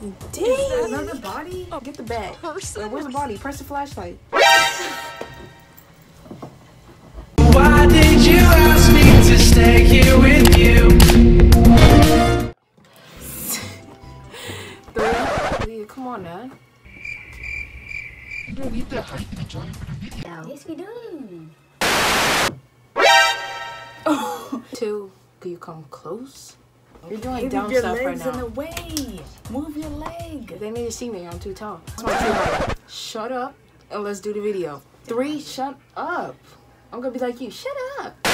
Dang. Another body? Oh, get the bag. Wait, where's the body? Press the flashlight. Why did you ask me to stay here with you? Three. Leah, come on now. Yes, we do. Two. Can you come close? You're doing dumb your stuff right legs in the way. Move your leg. They need to see me. I'm too tall. Shut up and let's do the video. Three, shut up. I'm gonna be like you. Shut up.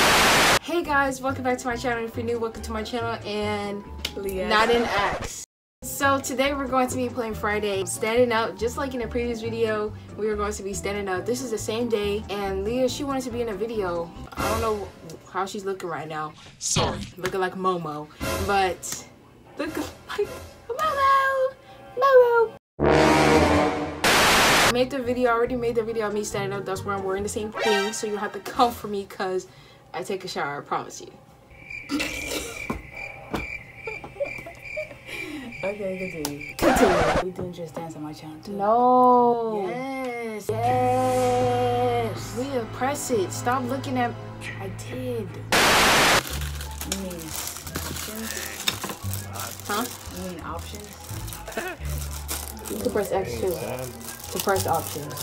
Hey guys, welcome back to my channel. If you're new, welcome to my channel and Leah. not an X. So today we're going to be playing Friday, standing up, just like in the previous video, we were going to be standing up. This is the same day, and Leah, she wanted to be in a video. I don't know how she's looking right now. Sorry. Looking like Momo, but looking like Momo, Momo. I made the video, I already made the video of me standing up. That's where I'm wearing the same thing, so you don't have to come for me because I take a shower, I promise you. Okay, continue. Continue. We doing just dance on my channel too. No. Yes. Yes. Leah, press it. Stop looking at. I did. You mean options? Huh? You mean options? You can press X too. To press options.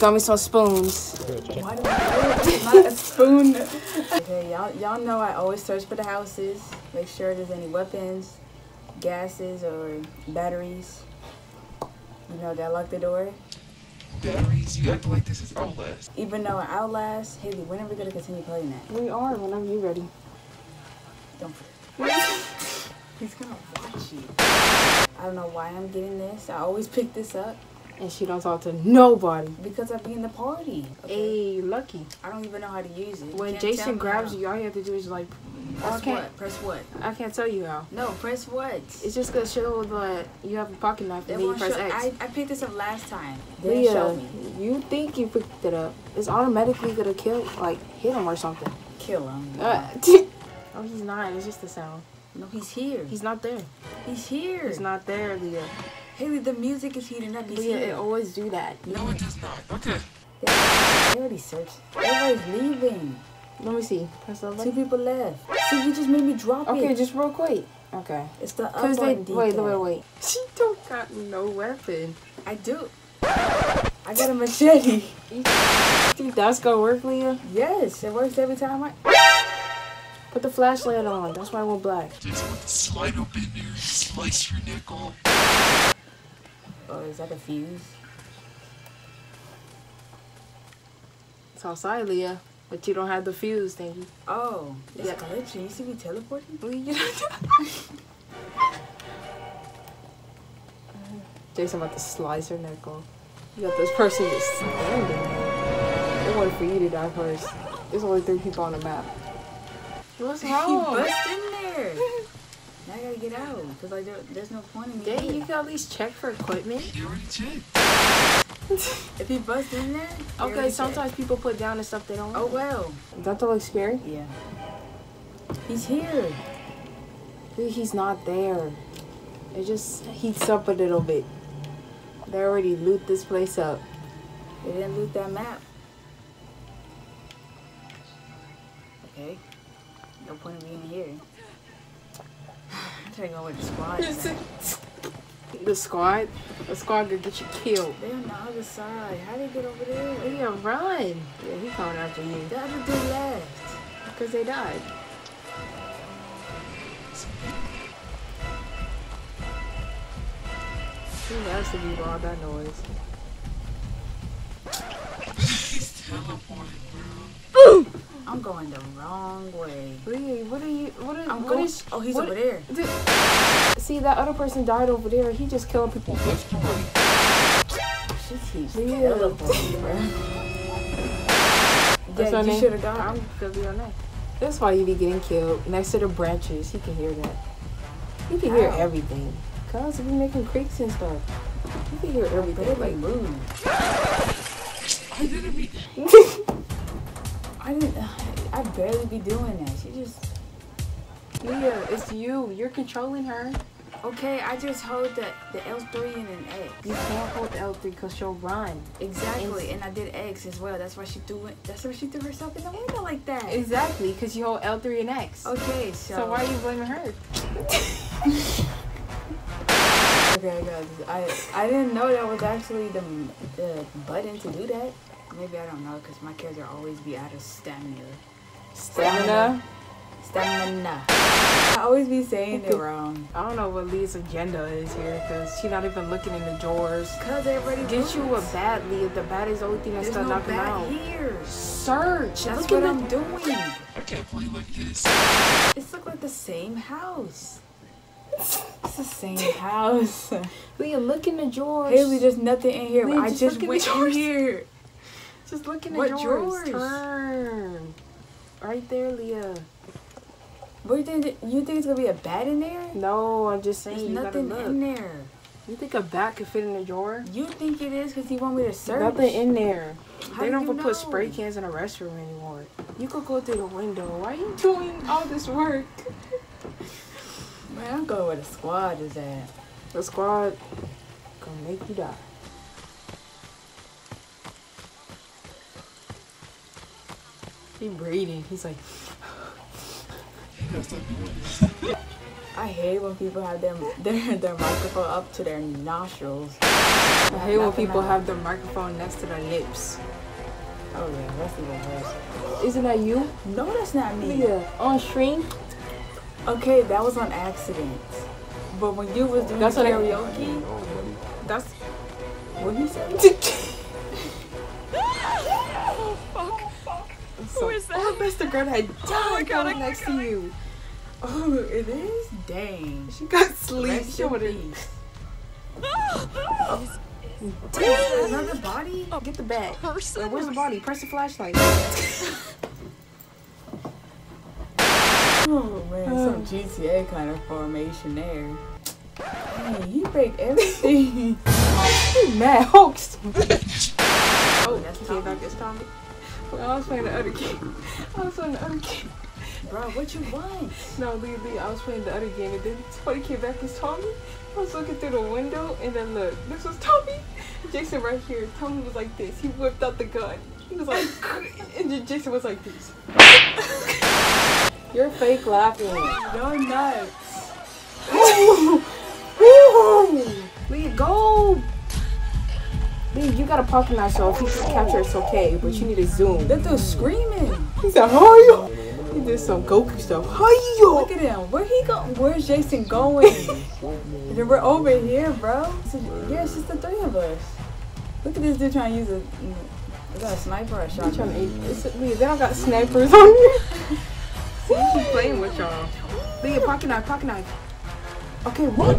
Got me some spoons. Why do I not a spoon? Okay, y'all y'all know I always search for the houses. Make sure there's any weapons, gases, or batteries. You know, gotta lock the door. Batteries, you act like this is Outlast. Even though I Outlast, Halley, when are we gonna continue playing that? We are whenever you're ready. Don't forget. He's gonna watch you. I don't know why I'm getting this. I always pick this up And she don't talk to nobody. because I be in the party. Okay? Hey, lucky. I don't even know how to use it. When Jason grabs you, all you have to do is like, press okay. what? Press what? I can't tell you how. No, press what? It's just gonna show that you have a pocket knife and then you press show- X. I, I picked this up last time. They Leah, me. you think you picked it up. It's automatically gonna kill, like, hit him or something. Kill him. Uh, oh, he's not. It's just a sound. no, he's here. He's not there. He's here. He's not there, Leah. Halley, the music is heating up. He's Leah, it always do that. No, it does not. Okay. They already searched. Everybody's leaving. Let me see. Press the Two people left. See, you just made me drop Okay, it. Okay, just real quick. Okay. It's the up Cause they button. wait, wait, wait. She don't got no weapon. I do. I got a machete. You think that's gonna work, Leah? Yes, it works every time. I. Put the flashlight on. That's why I went black. Just want to slide up in there, slice your neck off. Oh, is that a fuse? It's outside, Leah. But you don't have the fuse, thank you. Oh, it's Yeah. glitching. You see me teleporting? Jason about to slice her neck off. You got this person just standing there. They wanted for you to die first. There's only three people on the map. What's He wrong? bust in there. now I gotta get out because like there, there's no point in me. Dang, here. you can at least check for equipment. You already checked. If he bust in there. Okay, already said. sometimes people put down the stuff they don't Oh like. well. Don't that look scary? Yeah. He's here. Dude, he's not there. It just heats up a little bit. They already loot this place up. They didn't loot that map. Okay. No point in being here. To with the squad. the squad, the squad could get you killed. They're on the other side. How did they get over there? Yeah, run. Yeah, he coming after you The other dude left. because they died. Who has to be all that noise? I'm going the wrong way. Lee, what are you? What are? I'm what going. is- oh, he's what- over there. Dude, see, that other person died over there. He just killing people. Left to right. She keeps Yeah. teleporting, bro. That's Yeah, what you should have gone. I'm gonna be on that. That's why you be getting killed next to the branches. He can hear that. You can hear How? everything. Cause we making creaks and stuff. You can hear everything. like Like, move. I didn't mean I didn't. I barely be doing that. She just. Leah, it's you. You're controlling her. Okay, I just hold the, the L3 and an X. You can't hold the L3 because she'll run. Exactly, and I did X as well. That's why she threw it. That's why she threw herself in the window like that. Exactly, because you hold L3 and X. Okay, so. So why are you blaming her? Okay, guys, I I didn't know that was actually the the button to do that. Maybe I don't know because my character always be out of stamina. Stamina? Stamina. I always be saying it wrong. I don't know what Leah's agenda is here because she's not even looking in the drawers. Cause everybody Get you a looks. bat, Leah. The bat is the only thing that's There's gonna no knock out. here. Search. That's Look what at I'm doing. I can't believe like at this. It's look like the same house. It's the same house. Leah, look in the drawers. Halley, there's nothing in here. Leah, I just just look in went in here. Just look in the What drawers. drawers? Turn. Right there, Leah. What do you think? You think it's gonna be a bat in there? No, I'm just saying There's nothing look. in there. You think a bat could fit in a drawer? You think it is because you want me to search? Nothing in there. How they do don't even put spray cans in a restroom anymore. You could go through the window. Why are you doing all this work? Man, I'm going where the squad is at. The squad gonna make you die. He breathing. He's like, I hate when people have their their, their microphone up to their nostrils. I hate when people have their microphone next to their lips. Oh yeah, that's even worse. Isn't that you? No, that's not me. Leah, on stream? Okay, that was on accident. But when you was doing That's what I- karaoke, that's what he said. Who is oh, that? Oh, Mr. Girl had died going next to you. Oh, it is. Dang. She got sleep. She would peace. Oh. Damn. Another body? Get the bag. Wait, where's the body? Press the flashlight. Oh man, oh. some GTA kind of formation there. Hey, he break everything. Mad hoax. oh, Tommy. back as Tommy. Well, I was playing the other game. I was playing the other game. Bro, what you want? No, Lee, Lee, I was playing the other game, and then somebody came back as Tommy. I was looking through the window, and then look, this was Tommy. Jason right here. Tommy was like this. He whipped out the gun. He was like, and then Jason was like this. You're fake laughing. You're nuts. Lee, go. Lee, you got a pocket knife, so if he can capture, it's okay. But you need to zoom. That dude's screaming. He said, "How are you?" He did some Goku stuff. How are you? Look at him. Where he go? Where's Jason going? Then We're over here, bro. So, yeah, it's just the three of us. Look at this dude trying to use a. Is that a sniper or a I'm trying shotgun? to eat. It's, Lee, they don't got snipers on here. See, she's playing with y'all. Lee, pocket knife, pocket knife. Okay, what?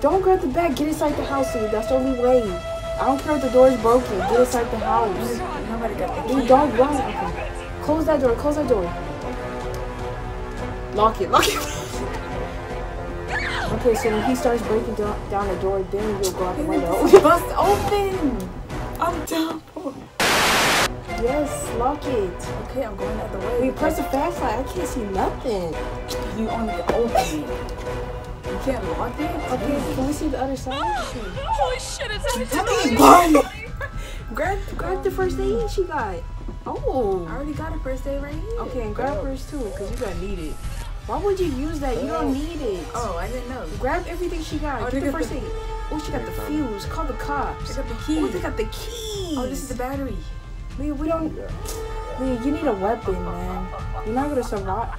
Don't grab the bag. Get inside the house, Lee. That's the only way. I don't care if the door is broken. Get inside the house. Nobody got the Lee, key. don't run. Okay. Close that door. Close that door. Lock it. Lock it. Okay, so when he starts breaking down, down the door, then you'll go out the window. Bust open. I'm done. for. yes, lock it. Okay, I'm going out the way. Wait, press the fast light. I can't see nothing. You only open it. Can't lock it. Okay, can we see the other side? Holy shit, it's Run. Grab, grab the first aid she got. Oh. I Oh. already got a first aid right here. Okay, and grab oh. hers too, because you're gonna need it. Why would you use that? You don't oh. need it. Oh, I didn't know. Grab everything she got. Oh, Get they the first the- aid. Oh, she got the fuse. Call the cops. got the key. Oh, they got the key. Oh, this is the battery. We don't. Lee, you need a weapon, man. You're not gonna survive.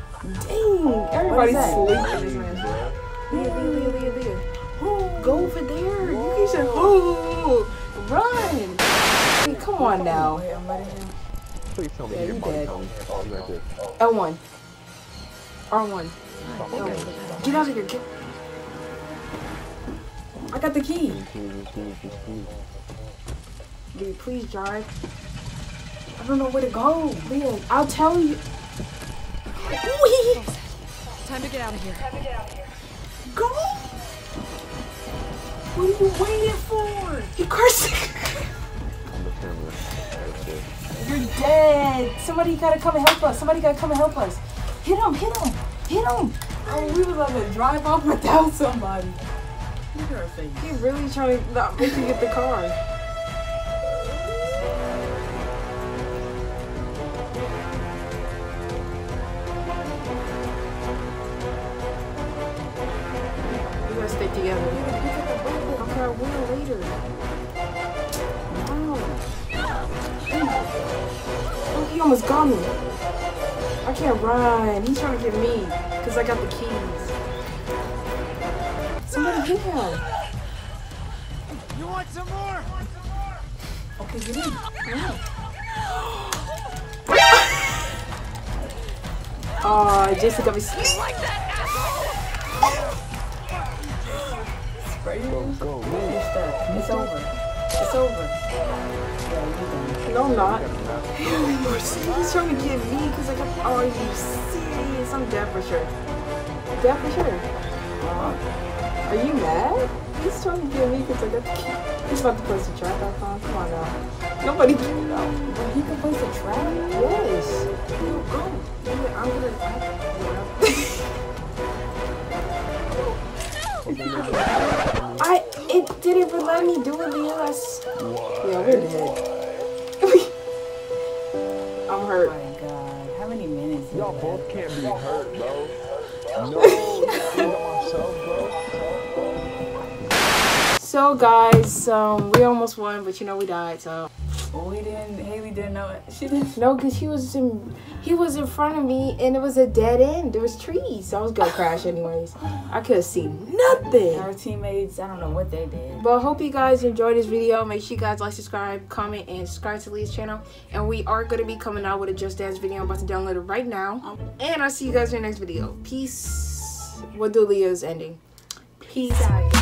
Dang, everybody's sleeping. This man. Leah, Leah, Leah, Leah, Leah. Go over there. You can say, oh, run. Lee, come on now. I'm letting him. Please tell me Yeah, your you body dead. count. Oh, you right there. L1. R1. Get out of here. Get. I got the key. Leah, please drive. I don't know where to go. Leah, I'll tell you. Time to get out of here. Go. What are you waiting for? You cursing. On the camera. That's. You're dead. Somebody gotta come and help us. Somebody gotta come and help us. Hit him, hit him. Hit him! Oh, we was on to drive off without somebody. Look at her face. He really trying to not make you get the car. How can I win later? No. Oh, he almost got me. I can't run. He's trying to get me because I got the keys. Somebody get him. You want some more? Okay, get in. Oh, Jason got me. Spray Go, you. go, move. stuff. It's over. It's over. Yeah. No, I'm not. He's trying to get me because I got. Oh, are you serious? I'm dead for sure. Dead for sure. Uh, Are you mad? He's trying to get me because I got the key. He's about to post a trap.com. Come on now. Nobody can it out. but he can place a trap. Yes. Go. Yeah, I'm gonna. I it didn't even let me do it, Leos. Yeah, we're dead. I'm hurt. Oh hurt. my god. How many minutes? Y'all that? both can't be hurt, bro. No, myself, bro. So guys, um, we almost won, but you know we died. So Oh, we didn't. Halley didn't know it. She didn't. no, cause he was in, he was in front of me, and it was a dead end. There was trees. So I was gonna crash anyways. I could see nothing. Our teammates. I don't know what they did. But I hope you guys enjoyed this video. Make sure you guys like, subscribe, comment, and subscribe to Lee's channel. And we are gonna be coming out with a Just Dance video. I'm about to download it right now. And I'll see you guys in the next video. Peace. We'll do Leah's ending. Peace. Sorry.